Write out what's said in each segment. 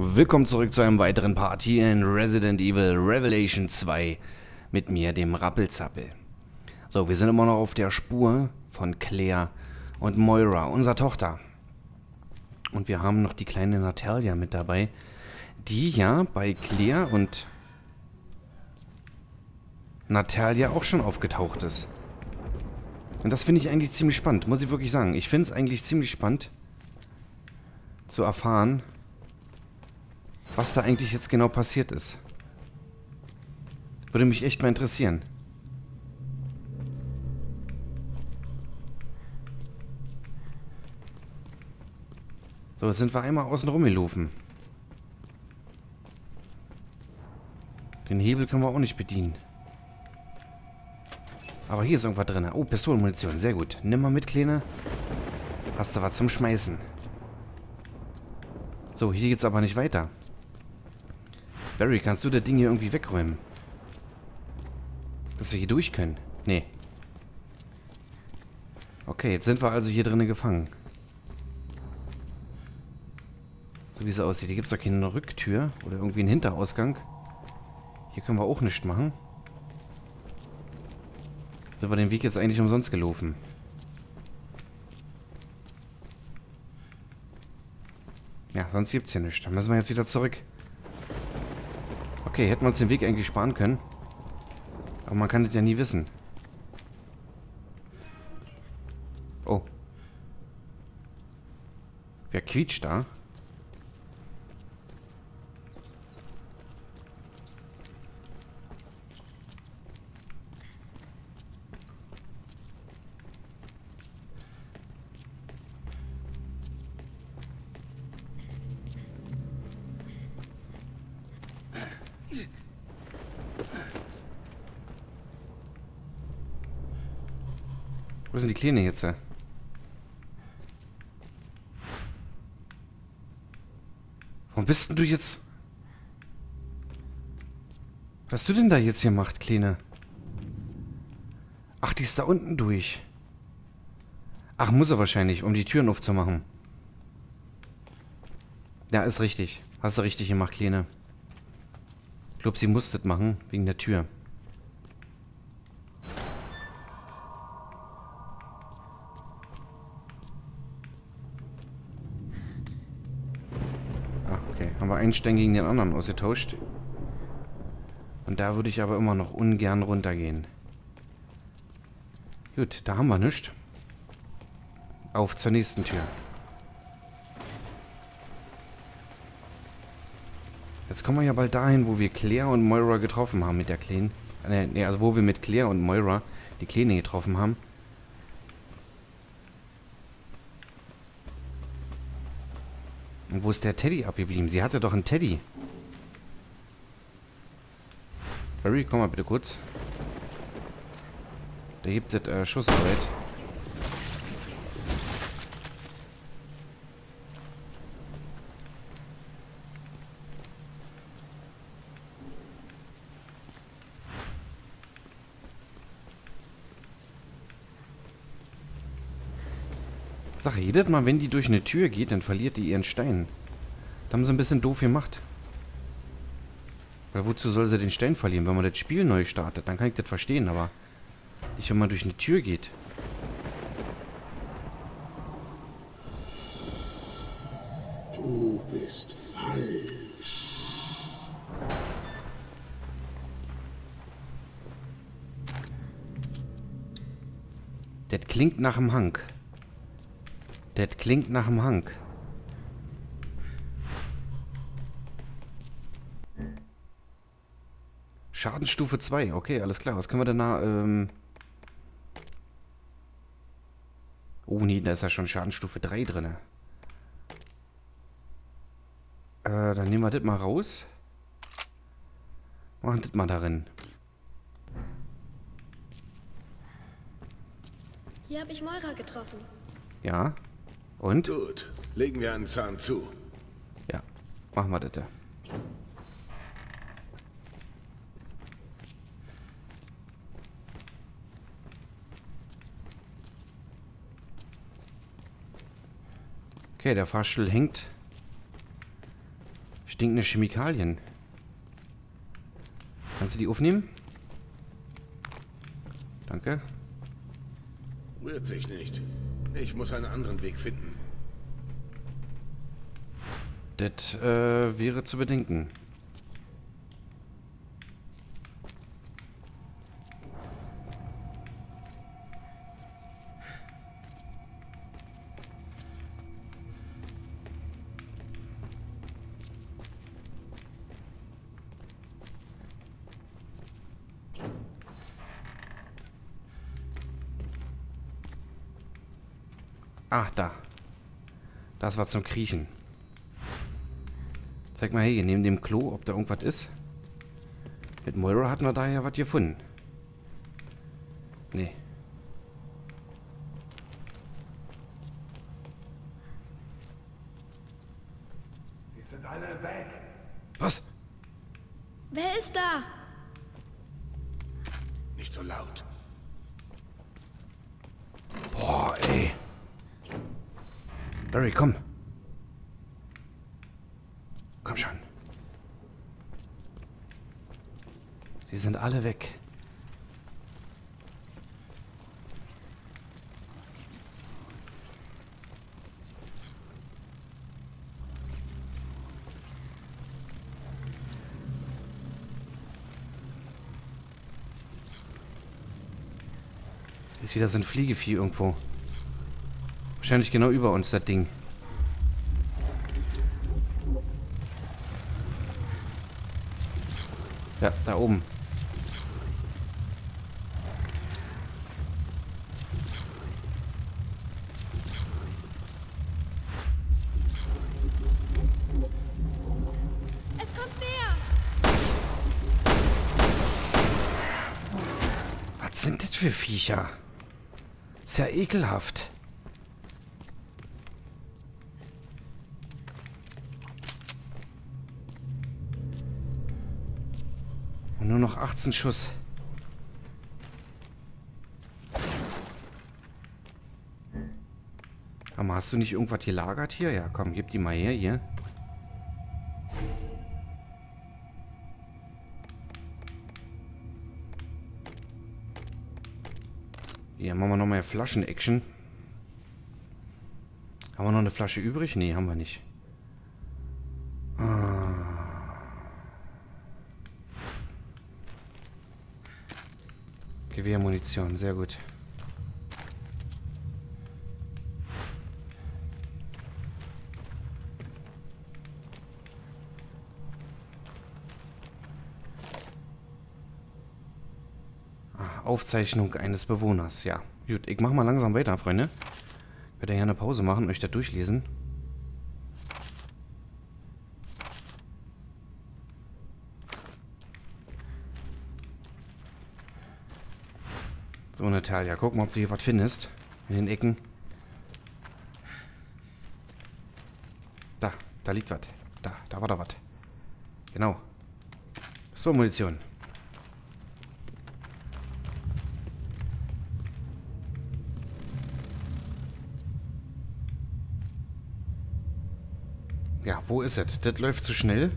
Willkommen zurück zu einem weiteren Party in Resident Evil Revelation 2 mit mir, dem Rappelzappel. So, wir sind immer noch auf der Spur von Claire und Moira, unserer Tochter. Und wir haben noch die kleine Natalia mit dabei, die ja bei Claire und Natalia auch schon aufgetaucht ist. Und das finde ich eigentlich ziemlich spannend, muss ich wirklich sagen. Ich finde es eigentlich ziemlich spannend zu erfahren, was da eigentlich jetzt genau passiert ist. Würde mich echt mal interessieren. So, jetzt sind wir einmal außen rumgelaufen. Den Hebel können wir auch nicht bedienen. Aber hier ist irgendwas drin. Oh, Pistolenmunition. Sehr gut. Nimm mal mit, Kleine. Hast du was zum Schmeißen. So, hier geht's aber nicht weiter. Barry, kannst du das Ding hier irgendwie wegräumen? Dass wir hier durch können? Nee. Okay, jetzt sind wir also hier drinnen gefangen. So wie es aussieht. Hier gibt es doch keine Rücktür oder irgendwie einen Hinterausgang. Hier können wir auch nichts machen. Sind wir den Weg jetzt eigentlich umsonst gelaufen? Ja, sonst gibt es hier nichts. Dann müssen wir jetzt wieder zurück. Okay, hätten wir uns den Weg eigentlich sparen können. Aber man kann das ja nie wissen. Oh. Wer quietscht da? Kleine jetzt? Warum bist denn du jetzt... Was hast du denn da jetzt gemacht, Kleine? Ach, die ist da unten durch. Ach, muss er wahrscheinlich, um die Türen aufzumachen. Ja, ist richtig. Hast du richtig gemacht, Kleine. Ich glaube, sie muss das machen, wegen der Tür. Einen Stein gegen den anderen ausgetauscht. Und da würde ich aber immer noch ungern runtergehen. Gut, da haben wir nichts. Auf zur nächsten Tür. Jetzt kommen wir ja bald dahin, wo wir Claire und Moira getroffen haben mit der Kleinen. Äh, ne, also wo wir mit Claire und Moira die Kleine getroffen haben. Und wo ist der Teddy abgeblieben? Sie hatte doch einen Teddy. Barry, komm mal bitte kurz. Der hebt das äh, Schussgerät. Jedes Mal, wenn die durch eine Tür geht, dann verliert die ihren Stein. Da haben sie ein bisschen doof gemacht. Weil wozu soll sie den Stein verlieren? Wenn man das Spiel neu startet, dann kann ich das verstehen, aber nicht, wenn man durch eine Tür geht. Du bist falsch. Das klingt nach dem Hank. Das klingt nach dem Hank. Schadensstufe 2. Okay, alles klar. Was können wir denn da... Ähm oh nee, da ist ja schon Schadensstufe 3 drin. Äh, dann nehmen wir das mal raus. Machen das mal darin. Hier habe ich Moira getroffen. Ja. Und? Gut, legen wir einen Zahn zu. Ja, machen wir das. ja. Okay, der Fahrstuhl hängt Stinkende Chemikalien. Kannst du die aufnehmen? Danke. Rührt sich nicht. Ich muss einen anderen Weg finden. Das äh, wäre zu bedenken. Ah, da. Das war zum Kriechen. Zeig mal hier, neben dem Klo, ob da irgendwas ist. Mit Moira hatten wir da ja was gefunden. Nee. Sie sind alle weg. Was? Wer ist da? Nicht so laut. Boah, ey. Barry, komm. Komm schon. Sie sind alle weg. Ist wieder so ein Fliegevieh irgendwo. Wahrscheinlich genau über uns, das Ding. Ja, da oben. Es kommt näher! Was sind das für Viecher? Ist ja ekelhaft. 18 Schuss. Aber hast du nicht irgendwas gelagert hier? Ja, komm, gib die mal her, hier. Hier machen wir noch mal Flaschen-Action. Haben wir noch eine Flasche übrig? Nee, haben wir nicht. Gewehrmunition, sehr gut. Ah, Aufzeichnung eines Bewohners, ja. Gut, ich mach mal langsam weiter, Freunde. Ich werde ja eine Pause machen und euch da durchlesen. So, Natalia, guck mal, ob du hier was findest. In den Ecken. Da, da liegt was. Da, da war da was. Genau. So, Munition. Ja, wo ist es? Das läuft zu schnell.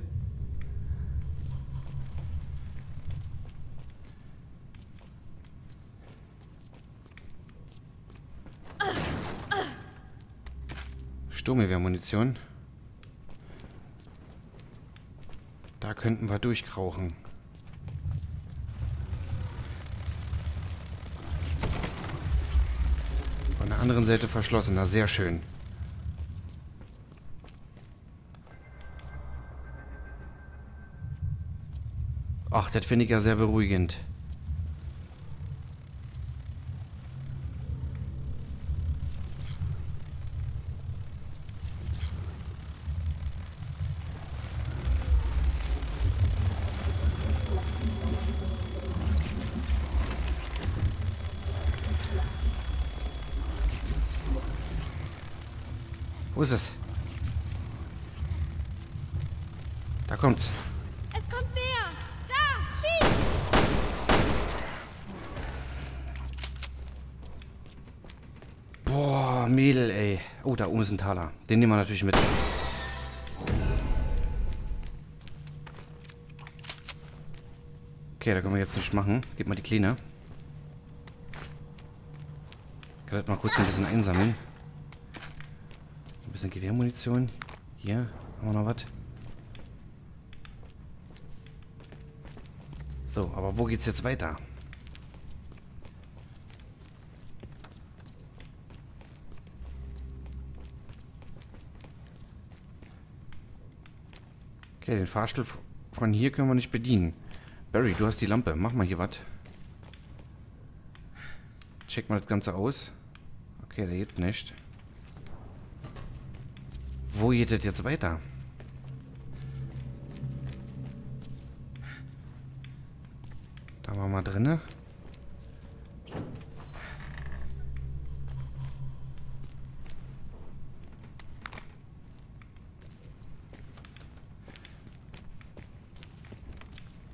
Sturmgewehrmunition. Da könnten wir durchkrauchen. Von der anderen Seite verschlossen. Na, sehr schön. Ach, das finde ich ja sehr beruhigend. Wo ist es? Da kommt's. Es kommt näher. Da, schieß! Boah, Mädel, ey. Oh, da oben ist ein Taler. Den nehmen wir natürlich mit. Okay, da können wir jetzt nicht machen. Gib mal die Kleine. Ich kann das mal kurz ein bisschen einsammeln. Bisschen Gewehrmunition. Hier haben wir noch was. So, aber wo geht's jetzt weiter? Okay, den Fahrstuhl von hier können wir nicht bedienen. Barry, du hast die Lampe. Mach mal hier was. Check mal das Ganze aus. Okay, der geht nicht. Wo geht das jetzt weiter? Da waren wir drinne.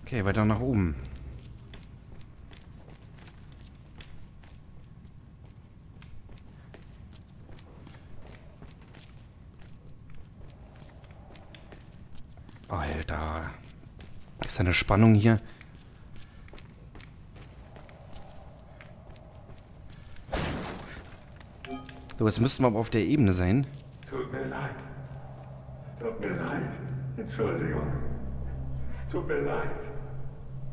Okay, weiter nach oben. Alter. Ist eine Spannung hier. So, jetzt müssten wir aber auf der Ebene sein. Tut mir leid. Tut mir leid. Entschuldigung. Tut mir leid.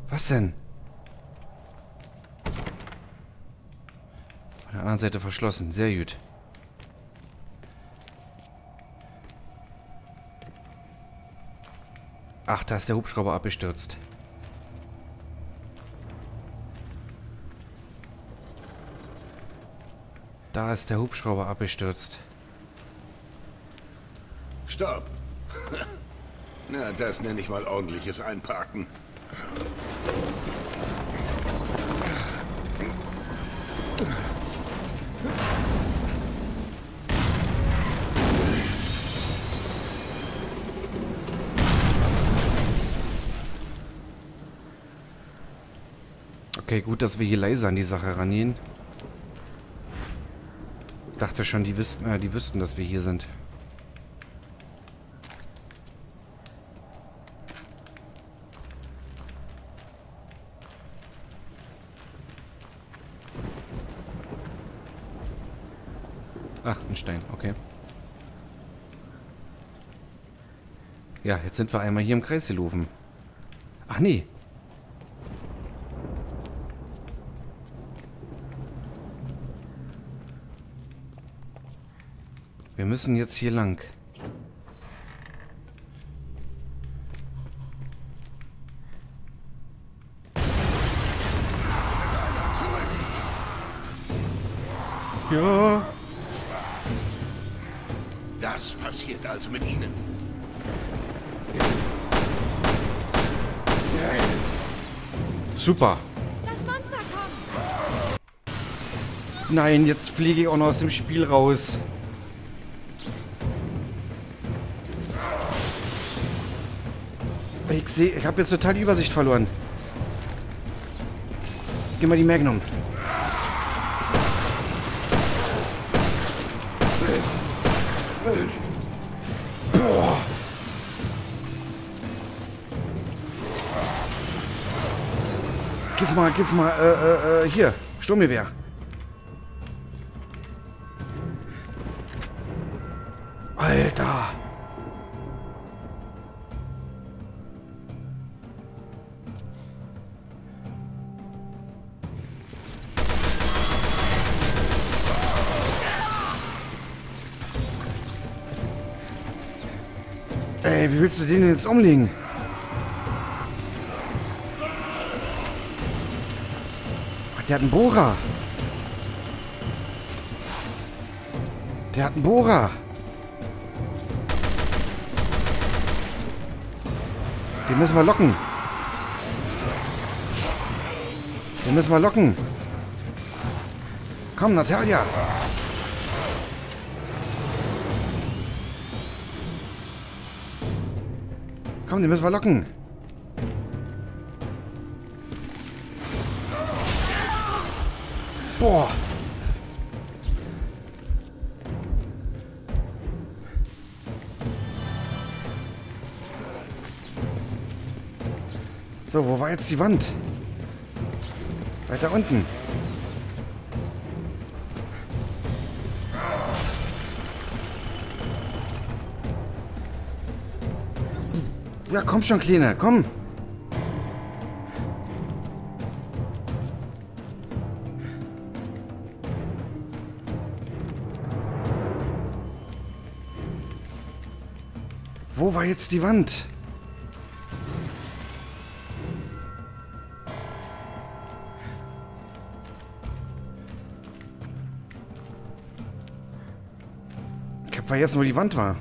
Was denn? Auf der anderen Seite verschlossen. Sehr gut. Ach, da ist der Hubschrauber abgestürzt. Da ist der Hubschrauber abgestürzt. Stopp! Na, das nenne ich mal ordentliches Einparken. Gut, dass wir hier leise an die Sache rangehen. Dachte schon, die wüssten, äh, die wüssten, dass wir hier sind. Ach, ein Stein, okay. Ja, jetzt sind wir einmal hier im Kreis gelaufen. Ach nee. Müssen jetzt hier lang. Ja. Das passiert also mit Ihnen. Super. Das Monster kommt! Nein, jetzt fliege ich auch noch aus dem Spiel raus. Sehe, ich habe jetzt total die Übersicht verloren. Gib mal die Magnum. Boah. Gib mal, gib mal, äh, äh, äh, hier, Sturmgewehr. Wie willst du den denn jetzt umlegen? Ach, der hat einen Bohrer. Der hat einen Bohrer. Den müssen wir locken. Den müssen wir locken. Komm, Natalia. Komm, den müssen wir locken. Boah. So, wo war jetzt die Wand? Weiter unten. Ja, komm schon, Kleiner, komm. Wo war jetzt die Wand? Ich hab vergessen, wo die Wand war.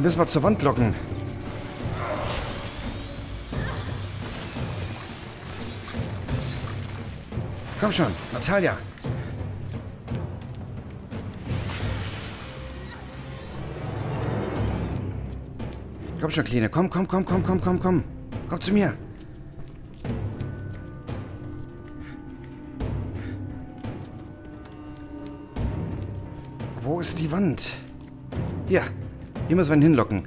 Den müssen wir zur Wand locken. Komm schon, Natalia. Komm schon, Kleine. Komm, komm, komm, komm, komm, komm, komm. Komm zu mir. Wo ist die Wand? Hier. Hier müssen wir ihn hinlocken.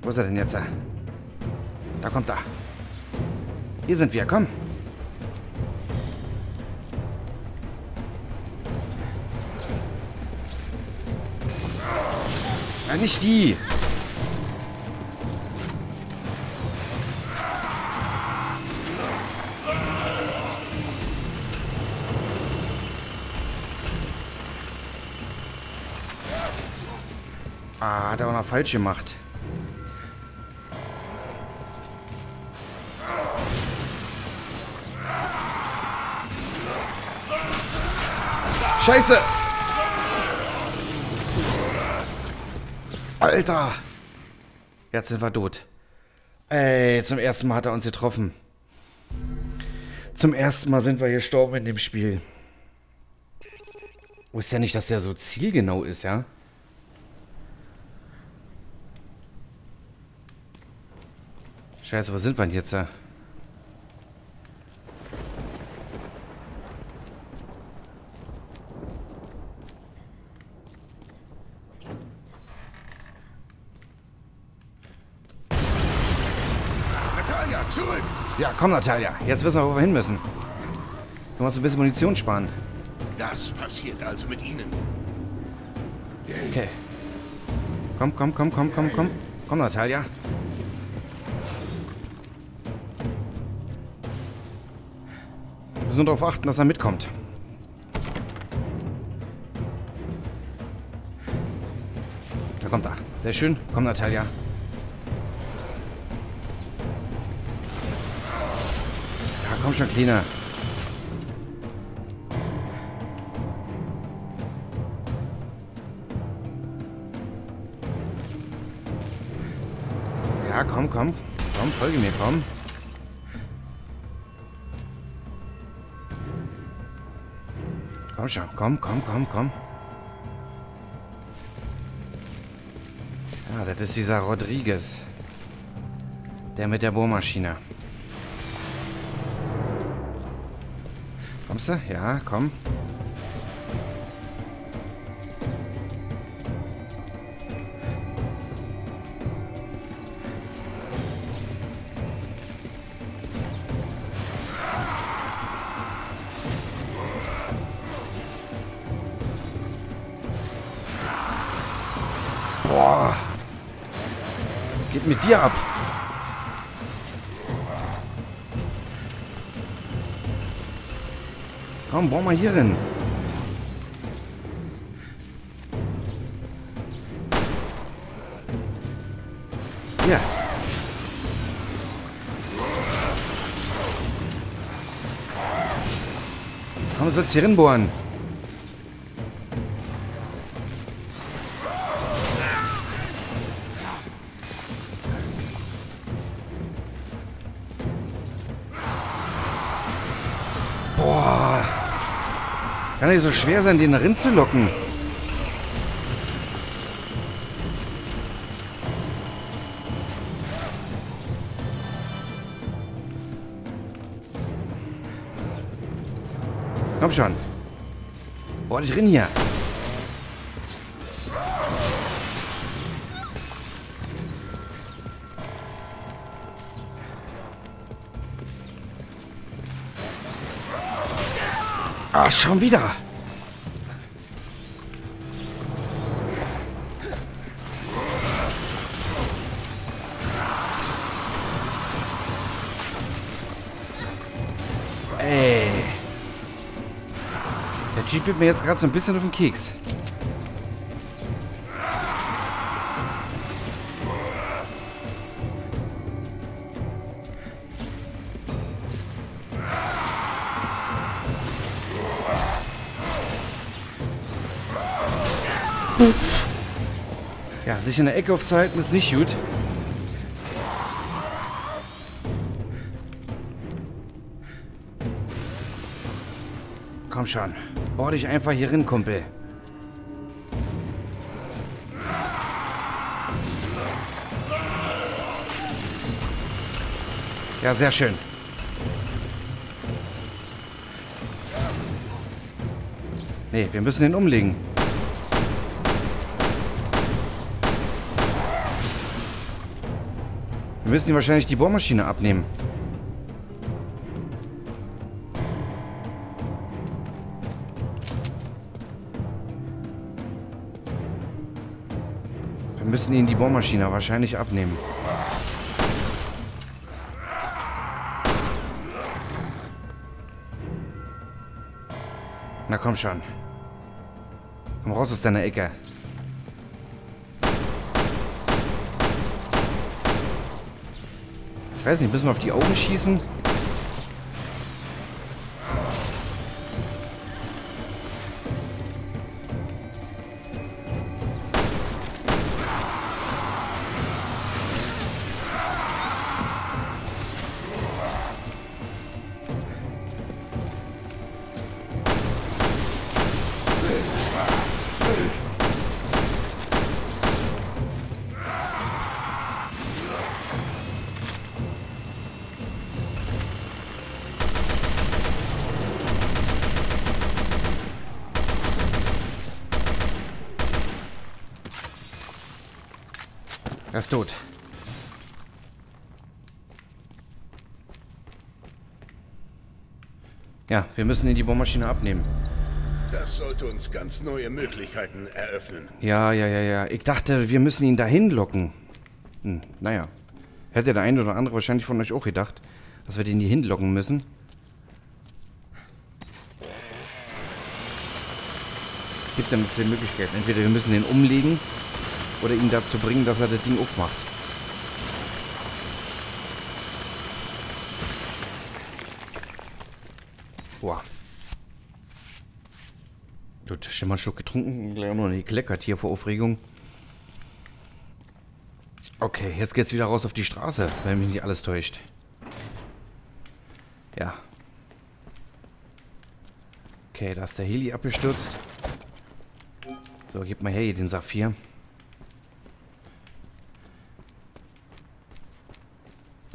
Wo ist er denn jetzt? Da kommt er. Hier sind wir, komm. Ja, nicht die. Ah, hat er auch noch falsch gemacht. Scheiße! Alter! Jetzt sind wir tot. Ey, zum ersten Mal hat er uns getroffen. Zum ersten Mal sind wir gestorben in dem Spiel. Wusste ja nicht, dass der so zielgenau ist, ja? Scheiße, wo sind wir denn jetzt? Ja? Natalia, zurück! ja, komm Natalia. Jetzt wissen wir, wo wir hin müssen. Du musst ein bisschen Munition sparen. Das passiert also mit Ihnen. Okay. Komm, komm, komm, komm, komm, komm. Komm, Natalia. Nur darauf achten, dass er mitkommt. Da kommt er. Sehr schön. Komm, Natalia. Ja, komm schon, Kleiner. Ja, komm, komm. Komm, folge mir, komm. Komm schon, komm, komm, komm, komm. Ja, das ist dieser Rodriguez. Der mit der Bohrmaschine. Kommst du? Ja, komm. Boah. Geht mit dir ab. Komm, bohr mal hier rein. Hier. Komm, du sollst hier bohren. so schwer sein, den Rind zu locken? Komm schon. Boah, ich rin hier. Ah, schon wieder. Geht mir jetzt gerade so ein bisschen auf den Keks. Ja, sich in der Ecke aufzuhalten ist nicht gut. Komm schon. Bohr dich einfach hier rein, Kumpel. Ja, sehr schön. Nee, wir müssen ihn umlegen. Wir müssen ihm wahrscheinlich die Bohrmaschine abnehmen. Müssen ihn die Bohrmaschine wahrscheinlich abnehmen. Na komm schon. Komm raus aus deiner Ecke. Ich weiß nicht, müssen wir auf die Augen schießen? Er ist tot. Ja, wir müssen ihn die Bohrmaschine abnehmen. Das sollte uns ganz neue Möglichkeiten eröffnen. Ja, ja, ja, ja. Ich dachte, wir müssen ihn dahin locken. Hm, naja. Hätte der eine oder andere wahrscheinlich von euch auch gedacht, dass wir den hier hinlocken müssen. Gibt dann zwei Möglichkeiten. Entweder wir müssen den umlegen oder ihn dazu bringen, dass er das Ding aufmacht. Boah. Gut, schon mal einen Schluck getrunken, gleich noch nicht gekleckert hier vor Aufregung. Okay, jetzt geht's wieder raus auf die Straße, wenn mich nicht alles täuscht. Ja. Okay, da ist der Heli abgestürzt. So, gib mal her hier den Saphir.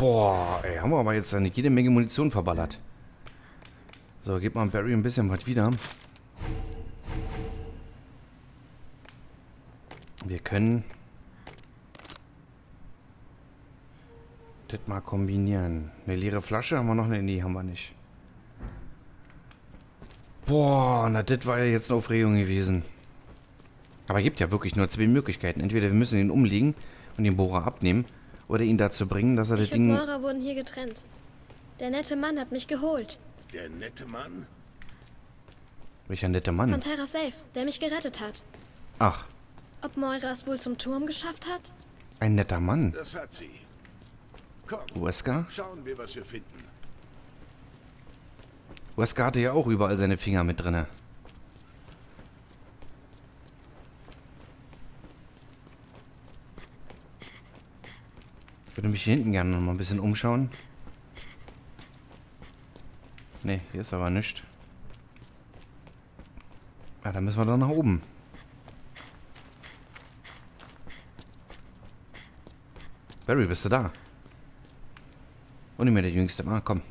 Boah, ey, haben wir aber jetzt eine jede Menge Munition verballert. So, gib mal Barry ein bisschen was wieder. Wir können das mal kombinieren. Eine leere Flasche haben wir noch? Nee, haben wir nicht. Boah, na, das war ja jetzt eine Aufregung gewesen. Aber gibt ja wirklich nur zwei Möglichkeiten. Entweder wir müssen ihn umlegen und den Bohrer abnehmen oder ihn dazu bringen, dass er das Ich und Ding... Mora wurden hier getrennt. Der nette Mann hat mich geholt. Der nette Mann? Welcher nette Mann. Von Terra Safe, der mich gerettet hat. Ach, Ob Moira es wohl zum Turm geschafft hat? ein netter Mann. Das hat sie. Komm, Wesker? schauen wir, was wir finden. Wesker hatte ja auch überall seine Finger mit drinne. Ich würde mich hier hinten gerne noch mal ein bisschen umschauen. Ne, hier ist aber nichts. Ja, dann müssen wir doch nach oben. Barry, bist du da? Und nicht mehr der Jüngste. Ah, komm.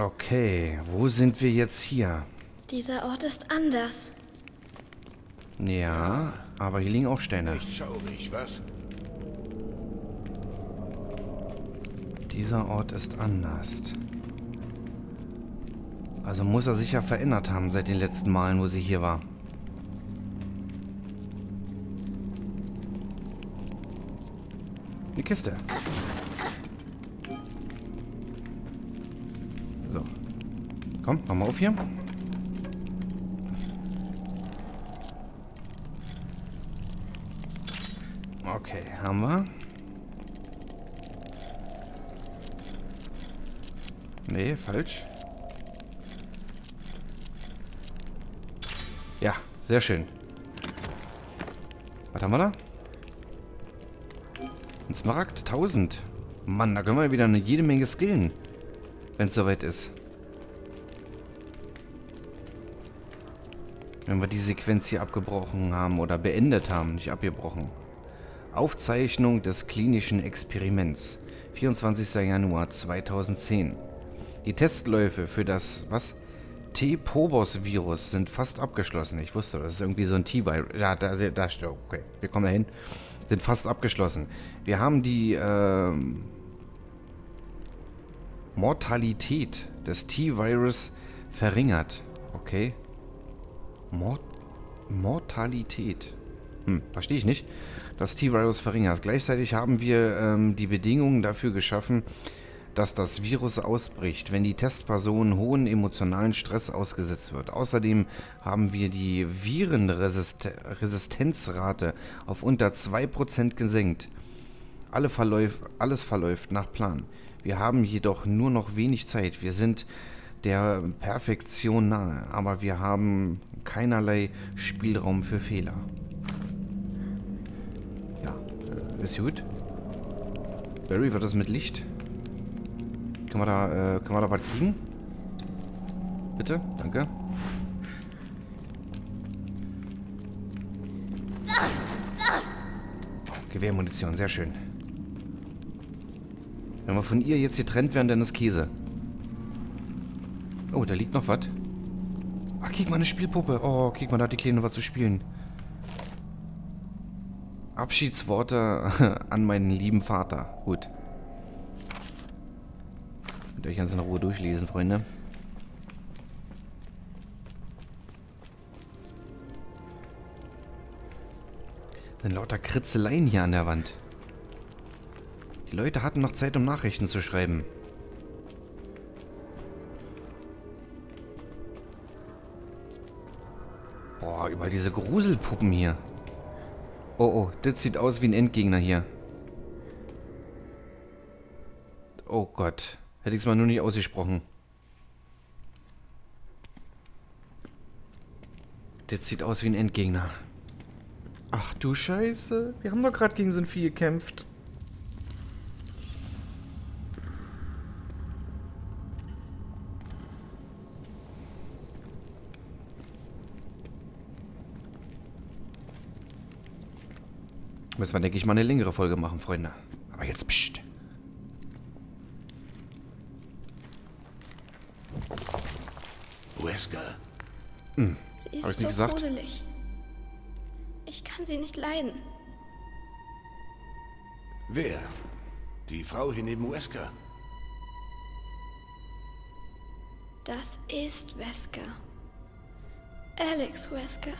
Okay, wo sind wir jetzt hier? Dieser Ort ist anders. Ja, aber hier liegen auch Steine. Echt schaurig, was? Dieser Ort ist anders. Also muss er sich ja verändert haben seit den letzten Malen, wo sie hier war. Eine Kiste. Komm, mach mal auf hier. Okay, haben wir. Nee, falsch. Ja, sehr schön. Was haben wir da? Ein Smaragd 1000. Mann, da können wir wieder eine jede Menge skillen. Wenn es soweit ist. Wenn wir die Sequenz hier abgebrochen haben oder beendet haben, nicht abgebrochen. Aufzeichnung des klinischen Experiments. 24. Januar 2010. Die Testläufe für das, was? T-Pobos-Virus sind fast abgeschlossen. Ich wusste, das ist irgendwie so ein T-Virus. Ja, da, da steht, okay, wir kommen dahin. Sind fast abgeschlossen. Wir haben die ähm, Mortalität des T-Virus verringert. Okay. Mort Mortalität. Hm, verstehe ich nicht. Das T-Virus verringert. Gleichzeitig haben wir ähm, die Bedingungen dafür geschaffen, dass das Virus ausbricht, wenn die Testperson hohen emotionalen Stress ausgesetzt wird. Außerdem haben wir die Virenresistenzrate auf unter 2% gesenkt. Alle verläuf, alles verläuft nach Plan. Wir haben jedoch nur noch wenig Zeit. Wir sind der Perfektion nahe, aber wir haben keinerlei Spielraum für Fehler. Ja, äh, ist gut. Barry, was ist mit Licht? Können wir da, äh, können wir da was kriegen? Bitte, danke. Gewehrmunition, sehr schön. Wenn wir von ihr jetzt getrennt werden, dann ist Käse. Oh, da liegt noch was. Ach, krieg mal eine Spielpuppe. Oh, krieg mal da die Kleine was zu spielen. Abschiedsworte an meinen lieben Vater. Gut. Könnt ihr euch ganz in Ruhe durchlesen, Freunde. Sind lauter Kritzeleien hier an der Wand. Die Leute hatten noch Zeit, um Nachrichten zu schreiben. Boah, überall diese Gruselpuppen hier. Oh, oh, das sieht aus wie ein Endgegner hier. Oh Gott. Hätte ich es mal nur nicht ausgesprochen. Das sieht aus wie ein Endgegner. Ach du Scheiße. Wir haben doch gerade gegen so ein Vieh gekämpft. Müssen wir, denke ich, mal eine längere Folge machen, Freunde. Aber jetzt pst. Wesker. Sie ist Hab ich so nicht gesagt? gruselig. Ich kann sie nicht leiden. Wer? Die Frau hier neben Wesker. Das ist Wesker. Alex Wesker.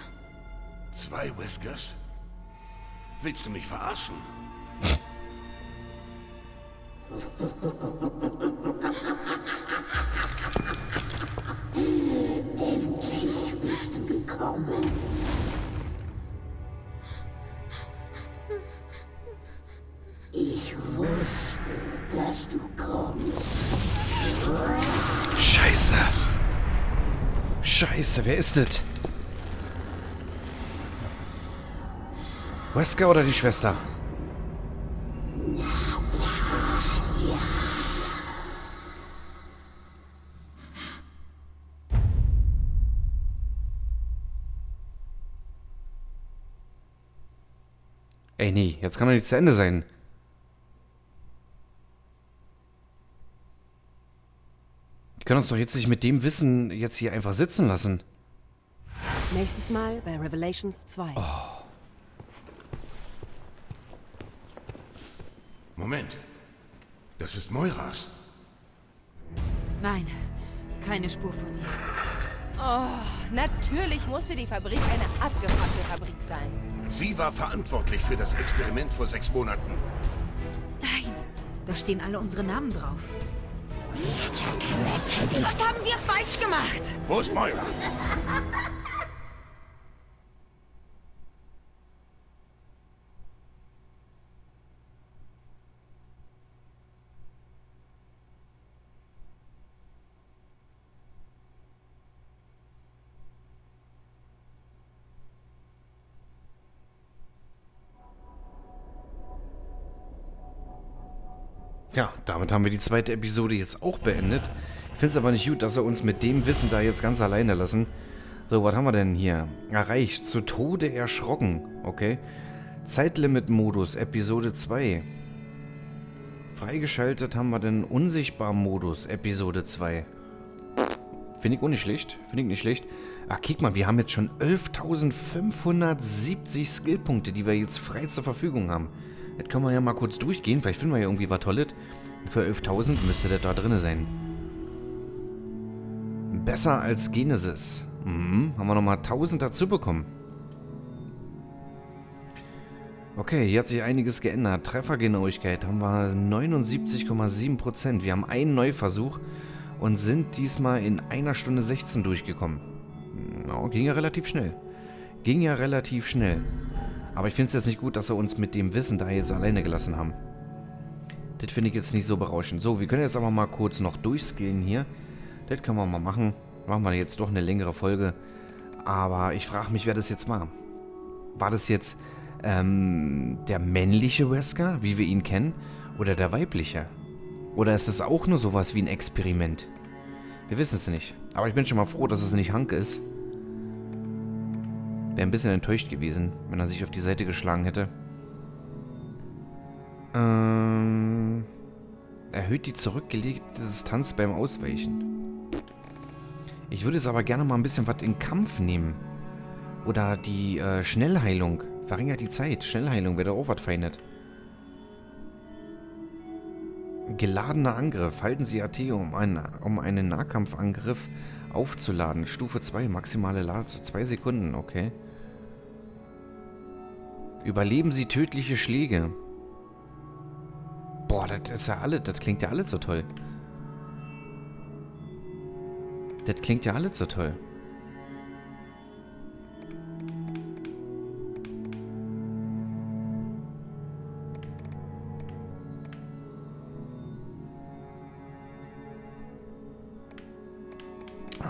Zwei Weskers? Willst du mich verarschen? Ich wusste, dass du kommst. Scheiße. Scheiße, wer ist das? Wesker oder die Schwester? Ey, nee, jetzt kann doch nicht zu Ende sein. können uns doch jetzt nicht mit dem Wissen jetzt hier einfach sitzen lassen. Nächstes Mal bei Revelations 2. Oh. Moment. Das ist Moiras. Nein, keine Spur von ihr. Oh, natürlich musste die Fabrik eine abgefuckte Fabrik sein. Sie war verantwortlich für das Experiment vor sechs Monaten. Nein, da stehen alle unsere Namen drauf. Was haben wir falsch gemacht? Wo ist Moira? Ja, damit haben wir die zweite Episode jetzt auch beendet. Ich finde es aber nicht gut, dass wir uns mit dem Wissen da jetzt ganz alleine lassen. So, was haben wir denn hier? Erreicht. Zu Tode erschrocken. Okay. Zeitlimit-Modus, Episode 2. Freigeschaltet haben wir den Unsichtbar-Modus, Episode 2. Finde ich auch nicht schlecht. Finde ich nicht schlecht. Ach, guck mal, wir haben jetzt schon 11.570 Skillpunkte, die wir jetzt frei zur Verfügung haben. Das können wir ja mal kurz durchgehen. Vielleicht finden wir ja irgendwie was Tolles. Für 11.000 müsste das da drin sein. Besser als Genesis. Mhm, haben wir nochmal 1000 dazu bekommen. Okay, hier hat sich einiges geändert. Treffergenauigkeit haben wir 79,7%. Wir haben einen Neuversuch und sind diesmal in einer Stunde 16 durchgekommen. Oh, ging ja relativ schnell. Ging ja relativ schnell. Aber ich finde es jetzt nicht gut, dass wir uns mit dem Wissen da jetzt alleine gelassen haben. Das finde ich jetzt nicht so berauschend. So, wir können jetzt aber mal kurz noch durchskillen hier. Das können wir mal machen. Machen wir jetzt doch eine längere Folge. Aber ich frage mich, wer das jetzt war. War das jetzt ähm, der männliche Wesker, wie wir ihn kennen? Oder der weibliche? Oder ist das auch nur sowas wie ein Experiment? Wir wissen es nicht. Aber ich bin schon mal froh, dass es nicht Hank ist. Wäre ein bisschen enttäuscht gewesen, wenn er sich auf die Seite geschlagen hätte. Ähm, erhöht die zurückgelegte Distanz beim Ausweichen. Ich würde es aber gerne mal ein bisschen was in Kampf nehmen. Oder die äh, Schnellheilung. Verringert die Zeit. Schnellheilung wäre auch was Feines. Geladener Angriff. Halten Sie AT, um einen, um einen Nahkampfangriff aufzuladen. Stufe 2, maximale Ladezeit 2 Sekunden, okay. Überleben Sie tödliche Schläge. Boah, das ist ja alle, das klingt ja alles so toll. Das klingt ja alles so toll.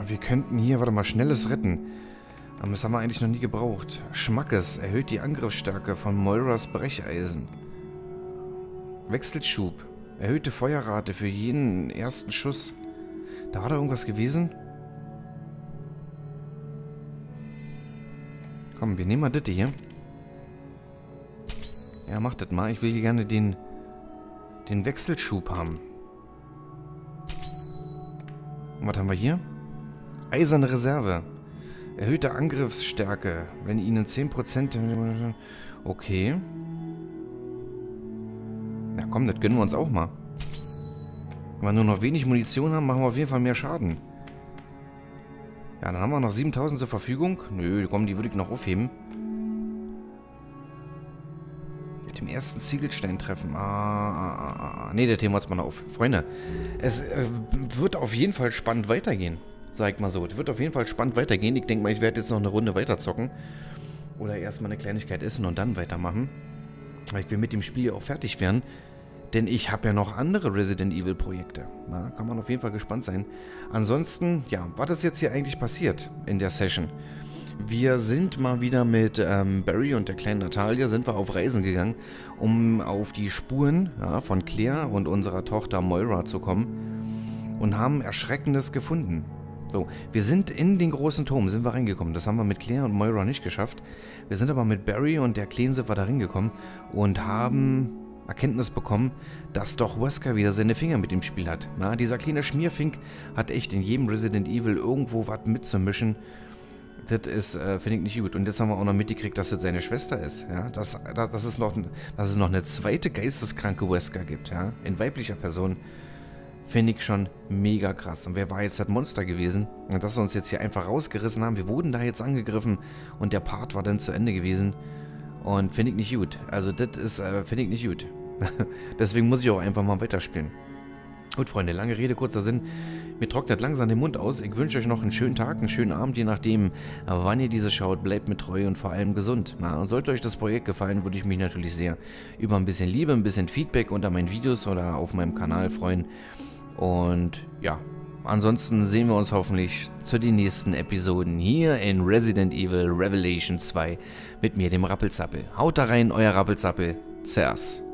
wir könnten hier, warte mal, schnelles Retten. Aber das haben wir eigentlich noch nie gebraucht. Schmackes erhöht die Angriffsstärke von Moiras Brecheisen. Wechselschub. Erhöhte Feuerrate für jeden ersten Schuss. Da war da irgendwas gewesen? Komm, wir nehmen mal das hier. Ja, mach das mal. Ich will hier gerne den, den Wechselschub haben. Und was haben wir hier? Eiserne Reserve. Erhöhte Angriffsstärke, wenn ihnen 10%... Okay. Komm, das gönnen wir uns auch mal. Wenn wir nur noch wenig Munition haben, machen wir auf jeden Fall mehr Schaden. Ja, dann haben wir noch 7000 zur Verfügung. Nö, komm, die würde ich noch aufheben. Mit dem ersten Ziegelstein treffen. Ah, ah, ah, ah. Nee, der Thema uns mal noch auf. Freunde, es äh, wird auf jeden Fall spannend weitergehen. Sag ich mal so. Es wird auf jeden Fall spannend weitergehen. Ich denke mal, ich werde jetzt noch eine Runde weiterzocken. Oder erstmal eine Kleinigkeit essen und dann weitermachen. Weil ich will mit dem Spiel auch fertig werden. Denn ich habe ja noch andere Resident Evil Projekte. Na, kann man auf jeden Fall gespannt sein. Ansonsten, ja, was ist jetzt hier eigentlich passiert in der Session? Wir sind mal wieder mit ähm, Barry und der kleinen Natalia sind wir auf Reisen gegangen, um auf die Spuren ja, von Claire und unserer Tochter Moira zu kommen und haben Erschreckendes gefunden. So, wir sind in den großen Turm, sind wir reingekommen. Das haben wir mit Claire und Moira nicht geschafft. Wir sind aber mit Barry und der Kleen sind wir da reingekommen und haben Erkenntnis bekommen, dass doch Wesker wieder seine Finger mit dem Spiel hat. Na, dieser kleine Schmierfink hat echt in jedem Resident Evil irgendwo was mitzumischen. Das ist, äh, finde ich, nicht gut. Und jetzt haben wir auch noch mitgekriegt, dass das seine Schwester ist. Ja, dass, dass, dass, es noch, dass es noch eine zweite geisteskranke Wesker gibt, ja, in weiblicher Person. Finde ich schon mega krass. Und wer war jetzt das Monster gewesen? Und dass wir uns jetzt hier einfach rausgerissen haben. Wir wurden da jetzt angegriffen und der Part war dann zu Ende gewesen. Und finde ich nicht gut. Also das ist, äh, finde ich nicht gut. Deswegen muss ich auch einfach mal weiterspielen. Gut, Freunde, lange Rede, kurzer Sinn. Mir trocknet langsam den Mund aus. Ich wünsche euch noch einen schönen Tag, einen schönen Abend, je nachdem, wann ihr diese schaut. Bleibt mit treu und vor allem gesund. Na, und sollte euch das Projekt gefallen, würde ich mich natürlich sehr über ein bisschen Liebe, ein bisschen Feedback unter meinen Videos oder auf meinem Kanal freuen. Und ja, ansonsten sehen wir uns hoffentlich zu den nächsten Episoden hier in Resident Evil Revelation 2 mit mir, dem Rappelzappel. Haut da rein, euer Rappelzappel. Zers.